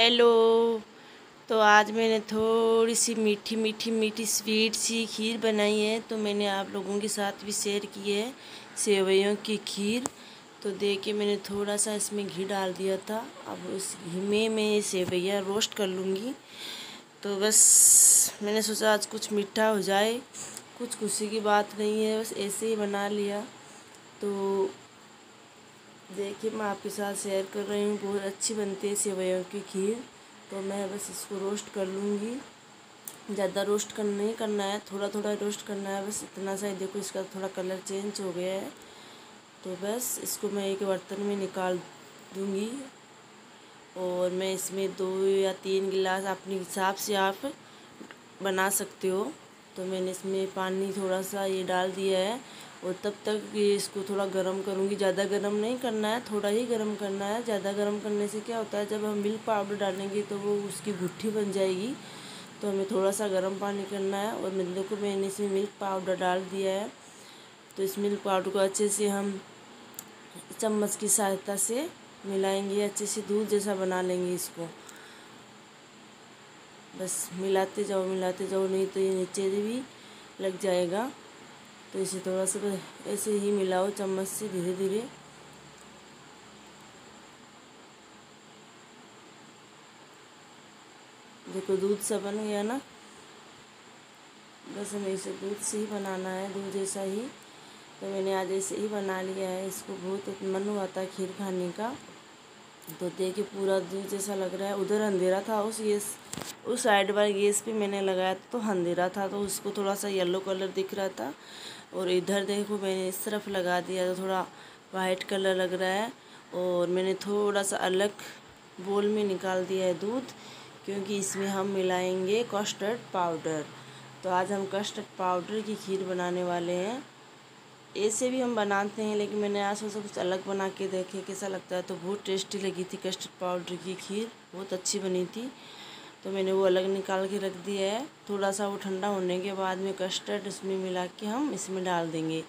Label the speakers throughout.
Speaker 1: Hello. तो आज मैंने थोड़ी सी मीठी मीठी मीठी स्वीट सी खीर बनाई है तो मैंने आप लोगों के साथ भी शेयर की है सेवैयों की खीर। तो देखिए, मैंने थोड़ा सा इसमें घी डाल दिया था। अब उस घी में मैं ये सेवैया रोस्ट कर लूँगी। तो बस, मैंने सोचा आज कुछ मीठा हो जाए। कुछ खुशी की बात नहीं है, बस ऐसे ही बना लिया। तो देखिए, मैं आपके साथ शेयर कर रही हूँ। बहुत अच्छी बनती है सेवैयों की खीर। तो मैं बस इसको रोस्ट कर लूँगी। ज़्यादा रोस्ट कर नहीं करना है। थोड़ा थोड़ा रोस्ट करना है। बस इतना सा देखो, इसका थोड़ा कलर चेंज हो गया है। तो बस इसको मैं एक बर्तन में निकाल दूँगी। और मैं इसमें दो या तीन गिलास अपने हिसाब से आप बना सकते हो। तो मैंने इसमें पानी थोड़ा सा ये डाल दिया है। और तब तक ये इसको थोड़ा गर्म करूँगी। ज़्यादा गर्म नहीं करना है, थोड़ा ही गर्म करना है। ज़्यादा गर्म करने से क्या होता है, जब हम मिल्क पाउडर डालेंगे तो वो उसकी गुट्ठी बन जाएगी। तो हमें थोड़ा सा गर्म पानी करना है और मिल्क को मैंने इसमें मिल्क पाउडर डाल दिया है। तो इस मिल्क पाउडर को अच्छे से हम चम्मच की सहायता से मिलाएँगे, अच्छे से दूध जैसा बना लेंगे इसको। बस मिलाते जाओ मिलाते जाओ, नहीं तो ये नीचे भी लग जाएगा। तो इसे थोड़ा सा ऐसे ही मिलाओ चम्मच से धीरे धीरे। देखो दूध सा बन गया ना। बस हमें इसे दूध से ही बनाना है, दूध जैसा ही। तो मैंने आज ऐसे ही बना लिया है, इसको बहुत मन हुआ था खीर खाने का। तो देखिए पूरा दूध जैसा लग रहा है। उधर अंधेरा था उस गैस, उस साइड वाले गैस पे मैंने लगाया तो अंधेरा था तो उसको थोड़ा सा येलो कलर दिख रहा था और इधर देखो मैंने इस तरफ़ लगा दिया तो थोड़ा वाइट कलर लग रहा है और मैंने थोड़ा सा अलग बोल में निकाल दिया है दूध, क्योंकि इसमें हम मिलाएँगे कस्टर्ड पाउडर तो आज हम कस्टर्ड पाउडर की खीर बनाने वाले हैं। ऐसे भी हम बनाते हैं, लेकिन मैंने आज सोचा कुछ अलग बना के देखे, कैसा लगता है? तो बहुत टेस्टी लगी थी कस्टर्ड पाउडर की खीर, बहुत अच्छी बनी थी। तो मैंने वो अलग निकाल के रख दिया है। थोड़ा सा वो ठंडा होने के बाद में कस्टर्ड उसमें मिला के हम इसमें डाल देंगे।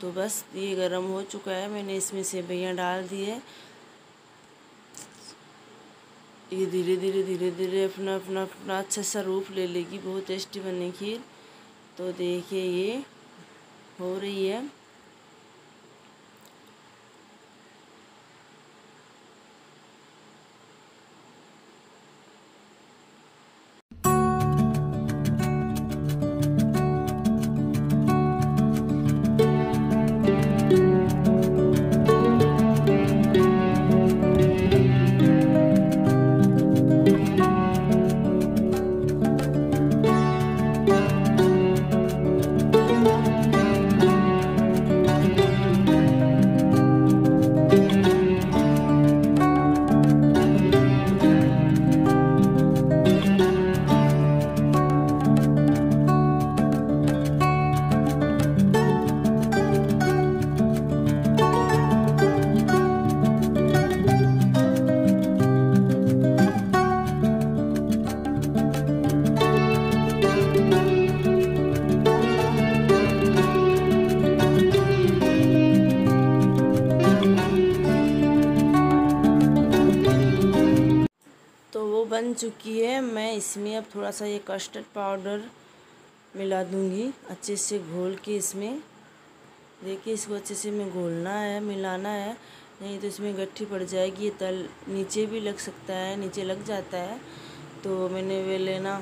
Speaker 1: तो बस ये गर्म हो चुका है, मैंने इसमें सेवैयाँ डाल दी है। ये धीरे धीरे धीरे धीरे अपना अपना अपना अच्छा सा रूप ले लेगी, बहुत टेस्टी बने खीर। तो देखिए ये हो रही है। बन चुकी है। मैं इसमें अब थोड़ा सा ये कस्टर्ड पाउडर मिला दूँगी अच्छे से घोल के इसमें। देखिए, इसको अच्छे से मैं घोलना है, मिलाना है। नहीं तो इसमें गट्ठी पड़ जाएगी, ये तल नीचे भी लग सकता है, नीचे लग जाता है। तो मैंने वे लेना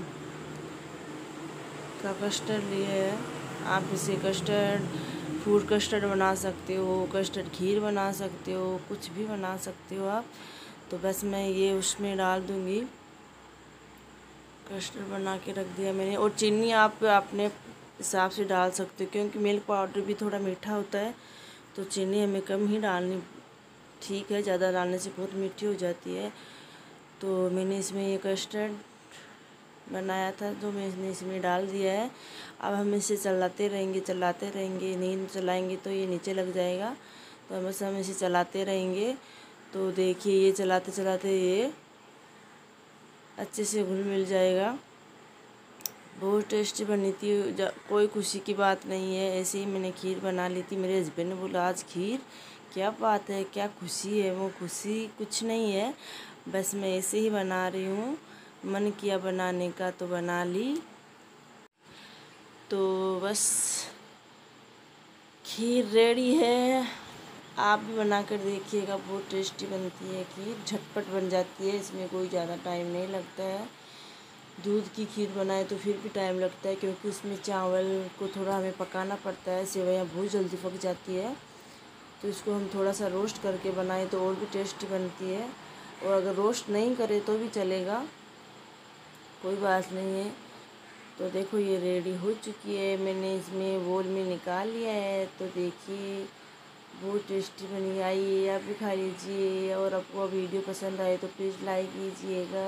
Speaker 1: का कस्टर्ड लिया है। आप इसे कस्टर्ड फ़ूड कस्टर्ड बना सकते हो कस्टर्ड खीर बना सकते हो, कुछ भी बना सकते हो आप। तो बस मैं ये उसमें डाल दूँगी। कस्टर्ड बना के रख दिया मैंने। और चीनी आप अपने हिसाब से डाल सकते हो, क्योंकि मिल्क पाउडर भी थोड़ा मीठा होता है तो चीनी हमें कम ही डालनी ठीक है, ज़्यादा डालने से बहुत मीठी हो जाती है। तो मैंने इसमें ये कस्टर्ड बनाया था तो मैंने इसमें डाल दिया है। अब हम इसे चलाते रहेंगे चलाते रहेंगे नहीं चलाएँगे तो ये नीचे लग जाएगा। तो बस हम इसे चलाते रहेंगे। तो देखिए ये चलाते चलाते ये अच्छे से घुल मिल जाएगा। बहुत टेस्टी बनी थी। कोई खुशी की बात नहीं है, ऐसे ही मैंने खीर बना ली थी। मेरे हस्बैंड ने बोला, आज खीर? क्या बात है? क्या खुशी है? वो खुशी कुछ नहीं है। बस मैं ऐसे ही बना रही हूँ। मन किया बनाने का तो बना ली। तो बस, खीर रेडी है। आप भी बना कर देखिएगा, बहुत टेस्टी बनती है खीर, झटपट बन जाती है, इसमें कोई ज़्यादा टाइम नहीं लगता है। दूध की खीर बनाए तो फिर भी टाइम लगता है, क्योंकि उसमें चावल को थोड़ा हमें पकाना पड़ता है सेवैयाँ बहुत जल्दी पक जाती है। तो इसको हम थोड़ा सा रोस्ट करके बनाएँ तो और भी टेस्टी बनती है। और अगर रोस्ट नहीं करें तो भी चलेगा, कोई बात नहीं है। तो देखो ये रेडी हो चुकी है, मैंने इसमें बोल में निकाल लिया है तो देखिए। बहुत टेस्टी बनी आई है आप भी खा लीजिए और आपको वीडियो पसंद आए तो प्लीज़ लाइक कीजिएगा।